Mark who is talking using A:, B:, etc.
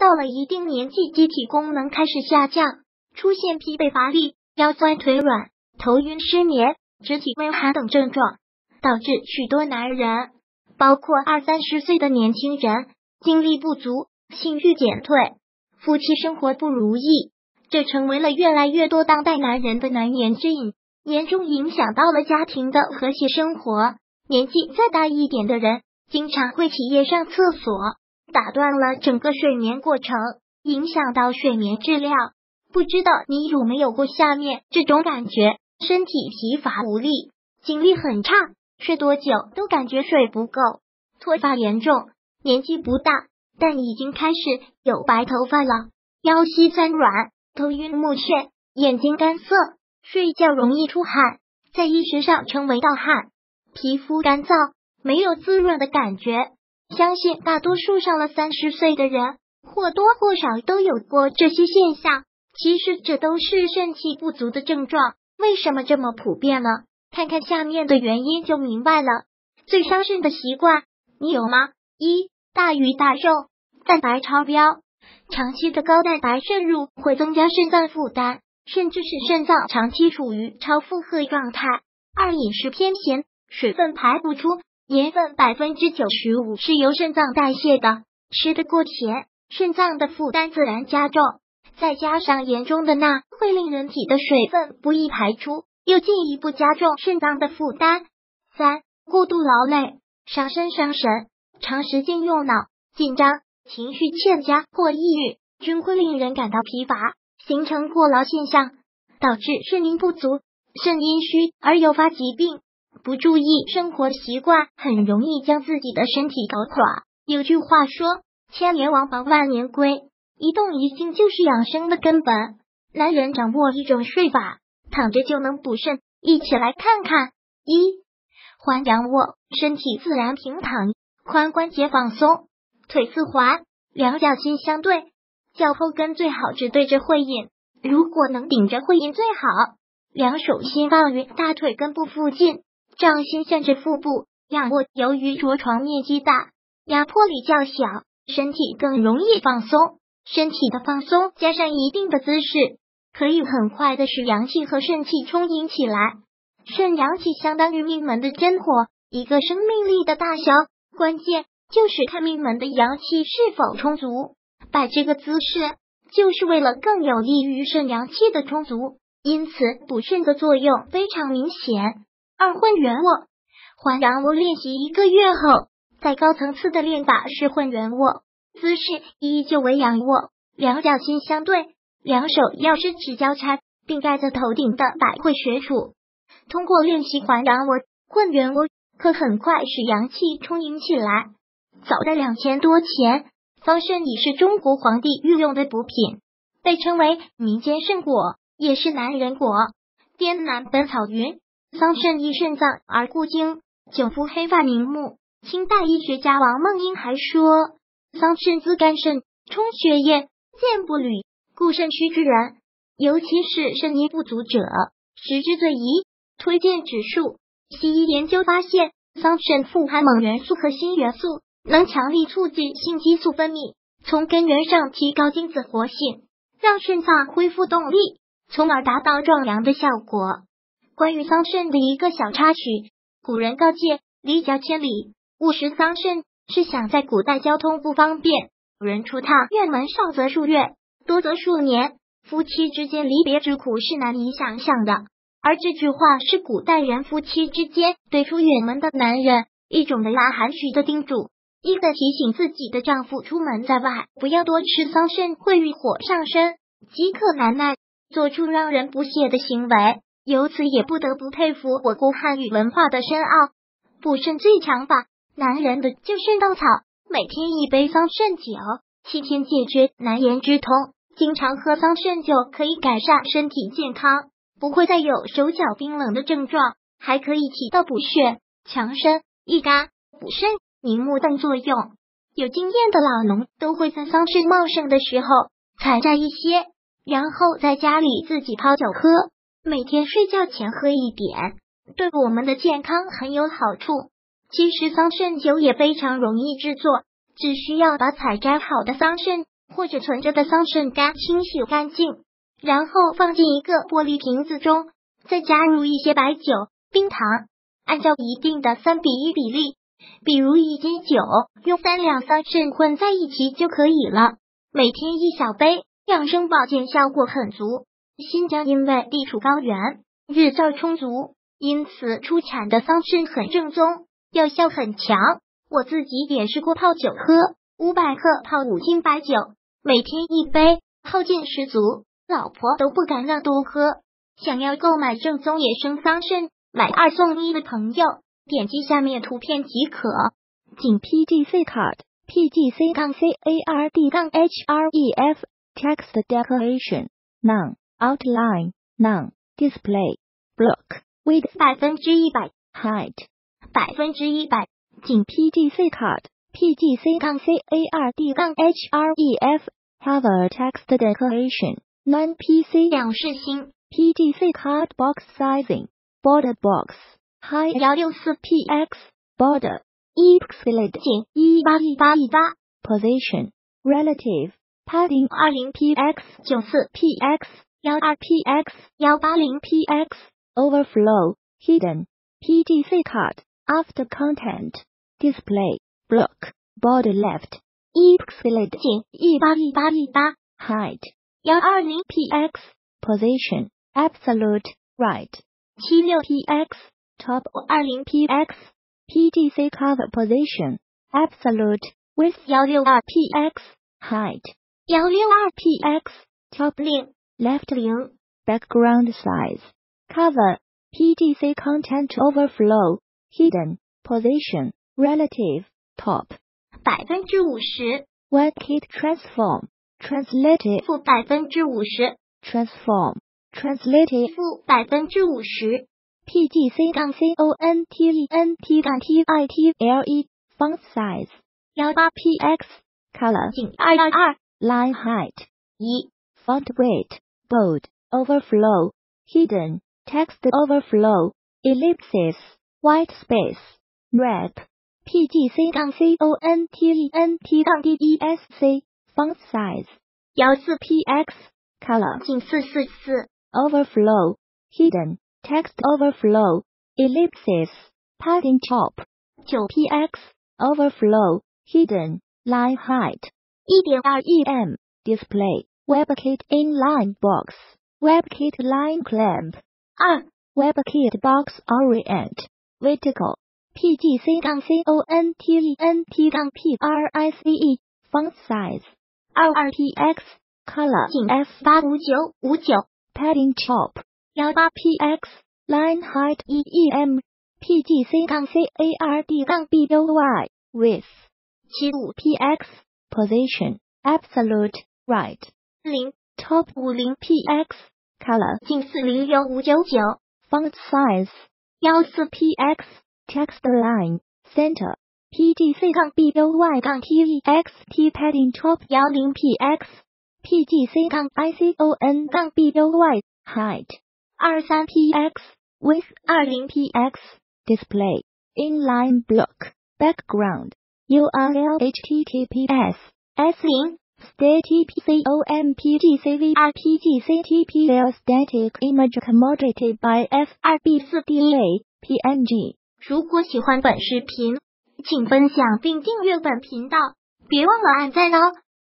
A: 到了一定年纪，机体功能开始下降，出现疲惫乏力、腰酸腿软、头晕、失眠、肢体微寒等症状，导致许多男人，包括二三十岁的年轻人，精力不足、性欲减退、夫妻生活不如意，这成为了越来越多当代男人的难言之隐，严重影响到了家庭的和谐生活。年纪再大一点的人，经常会起夜上厕所。打断了整个睡眠过程，影响到睡眠质量。不知道你有没有过下面这种感觉：身体疲乏无力，精力很差，睡多久都感觉睡不够，脱发严重。年纪不大，但已经开始有白头发了。腰膝酸软，头晕目眩，眼睛干涩，睡觉容易出汗，在意识上称为盗汗。皮肤干燥，没有滋润的感觉。相信大多数上了三十岁的人或多或少都有过这些现象。其实这都是肾气不足的症状。为什么这么普遍呢？看看下面的原因就明白了。最伤肾的习惯你有吗？一大鱼大肉，蛋白超标，长期的高蛋白摄入会增加肾脏负担，甚至使肾脏长期处于超负荷状态。二饮食偏咸，水分排不出。盐分百分之九十五是由肾脏代谢的，吃的过咸，肾脏的负担自然加重。再加上盐中的钠会令人体的水分不易排出，又进一步加重肾脏的负担。三、过度劳累伤身伤神，长时间用脑、紧张、情绪欠佳或抑郁，均会令人感到疲乏，形成过劳现象，导致肾阴不足、肾阴虚而诱发疾病。不注意生活习惯，很容易将自己的身体搞垮。有句话说：“千年王房万年龟，一动一静就是养生的根本。”男人掌握一种睡法，躺着就能补肾，一起来看看。一环仰卧，身体自然平躺，髋关节放松，腿四环，两脚心相对，脚后跟最好只对着会阴，如果能顶着会阴最好。两手心放于大腿根部附近。掌心向着腹部仰卧，由于着床面积大，压迫力较小，身体更容易放松。身体的放松加上一定的姿势，可以很快的使阳气和肾气充盈起来。肾阳气相当于命门的真火，一个生命力的大小，关键就是看命门的阳气是否充足。摆这个姿势，就是为了更有利于肾阳气的充足，因此补肾的作用非常明显。二混元卧，环阳卧练习一个月后，在高层次的练法是混元卧，姿势依旧为仰卧，两脚心相对，两手要伸直交叉，并盖在头顶的百会穴处。通过练习环阳卧、混元卧，可很快使阳气充盈起来。早在两千多前，方肾已是中国皇帝御用的补品，被称为民间圣果，也是男人果。《滇南本草》云。桑葚益肾脏而固精，久服黑发明目。清代医学家王梦英还说，桑葚滋肝肾，充血液，健步履，固肾虚之人，尤其是肾阴不足者，食之最宜。推荐指数：西医研究发现，桑葚富含锰元素和锌元素，能强力促进性激素分泌，从根源上提高精子活性，让肾脏恢复动力，从而达到壮阳的效果。关于桑葚的一个小插曲，古人告诫：离家千里，勿食桑葚。是想在古代交通不方便，有人出趟远门，少则数月，多则数年，夫妻之间离别之苦是难以想象的。而这句话是古代人夫妻之间对出远门的男人一种的拉含蓄的叮嘱，一个提醒自己的丈夫出门在外不要多吃桑葚，会遇火上身，饥渴难耐，做出让人不屑的行为。由此也不得不佩服我国汉语文化的深奥。补肾最强法，男人的就肾稻草，每天一杯桑葚酒，七天解决难言之痛。经常喝桑葚酒可以改善身体健康，不会再有手脚冰冷的症状，还可以起到补血、强身、益肝、补肾、明目等作用。有经验的老农都会在桑葚茂盛的时候采摘一些，然后在家里自己泡酒喝。每天睡觉前喝一点，对我们的健康很有好处。其实桑葚酒也非常容易制作，只需要把采摘好的桑葚或者存着的桑葚干清洗干净，然后放进一个玻璃瓶子中，再加入一些白酒、冰糖，按照一定的三比一比例，比如一斤酒用三两桑葚混在一起就可以了。每天一小杯，养生保健效果很足。新疆因为地处高原，日照充足，因此出产的桑葚很正宗，药效很强。我自己也试过泡酒喝，五百克泡五斤白酒，每天一杯，后劲十足，老婆都不敢让多喝。想要购买正宗野生桑葚，买二送一的朋友，点击下面图片即可。
B: 仅 PGC card PGC 杠 CARD 杠 HREF text decoration none outline none display block
A: width 百分之一百
B: height
A: 百分之一百。
B: 仅 PGC card PGC 杠 CARD 杠 HREF cover text decoration non PC
A: 两视星
B: PGC card box sizing border box height
A: 幺六四
B: px border
A: 一 pixel 仅一八一八一八
B: position relative padding
A: 二零 px 九四
B: px
A: 幺二 px 幺八零 px
B: overflow hidden PGC card after content display block border left
A: 一 pixel 仅一八一八一八
B: height
A: 幺二零 px
B: position absolute right
A: 七六 px
B: top
A: 二零 px
B: PGC cover position absolute
A: width 幺六二 px
B: height
A: 幺六二 px
B: top
A: 零
B: left
A: 零
B: background size cover PGC content overflow hidden position relative top
A: 百分之五十
B: one kit transform translated
A: 负百分之五十
B: transform translated
A: 负百分之五十
B: PGC 杠 CONTENT 杠 TITLE font size
A: 幺八
B: px color
A: 仅二二二
B: line height
A: 一
B: font weight bold overflow hidden text overflow ellipsis white space wrap PGC 杠 CONTENT 杠 DESC font size
A: 幺四
B: px color
A: 仅四四四
B: overflow hidden text overflow ellipsis padding top
A: 九 px
B: overflow hidden line height
A: 一点二
B: em display WebKit inline box, WebKit line clamp,
A: R,
B: WebKit box orient, vertical, PGC-CONTENT-PRICE, font size, 22px, color.
A: F85959,
B: padding
A: chop,
B: 18px, line height. EEM, PGC-CARD-BUY, width, 75px, position, absolute, right.
A: 零
B: top
A: 五零
B: px color
A: 仅四零六五九九
B: font size
A: 幺四
B: px text line center PGC 杠 BUY 杠 TEXT padding top
A: 幺零 px
B: PGC 杠 ICON 杠 BUY height
A: 二三 px
B: width
A: 二零 px
B: display inline block background URL HTTPS
A: S 零
B: static COMPGCV RPGCTPL static image commodity by FRB 4 DA PNG
A: 如果喜欢本视频，请分享并订阅本频道，别忘了按赞哦。